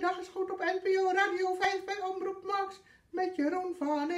Dag is goed op NPO Radio 5 bij Omroep Max met Jeroen van